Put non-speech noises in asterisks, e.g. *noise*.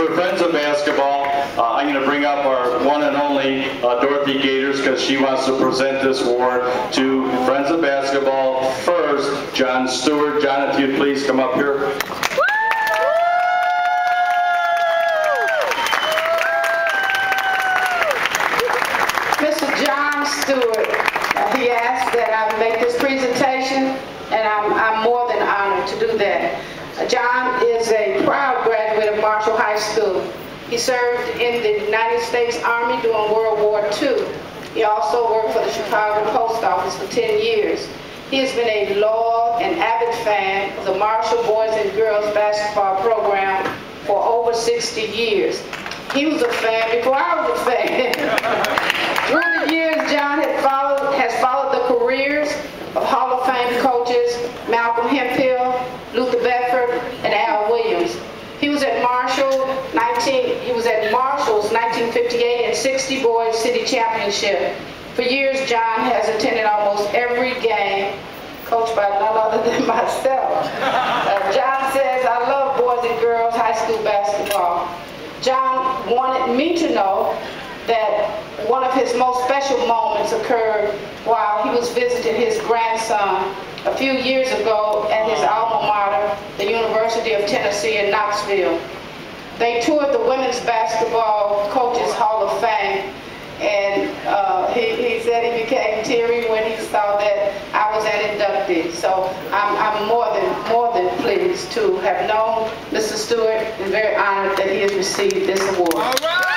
For Friends of Basketball, uh, I'm going to bring up our one and only uh, Dorothy Gaters because she wants to present this award to Friends of Basketball. First, John Stewart. John, if you'd please come up here. Mr. John Stewart, he asked that I make this presentation, and I'm, I'm more than honored to do that. John is a Marshall High School. He served in the United States Army during World War II. He also worked for the Chicago Post Office for 10 years. He has been a loyal and avid fan of the Marshall Boys and Girls Basketball Program for over 60 years. He was a fan before I was a fan. Through the years, John has followed, has followed the careers of Hall of Fame coaches Malcolm Hemphill, Luther Bedford, and Al Williams. He was at Marshall 19, he was at Marshall's 1958 and 60 boys city championship. For years, John has attended almost every game coached by none other *laughs* than myself. Uh, John says, I love boys and girls high school basketball. John wanted me to know that one of his most special moments occurred while he was visiting his grandson a few years ago at his alma mater, the University of Tennessee in Knoxville. They toured the Women's Basketball Coaches Hall of Fame, and uh, he, he said he became teary when he saw that I was an inductee. So I'm, I'm more than more than pleased to have known Mr. Stewart and very honored that he has received this award. All right.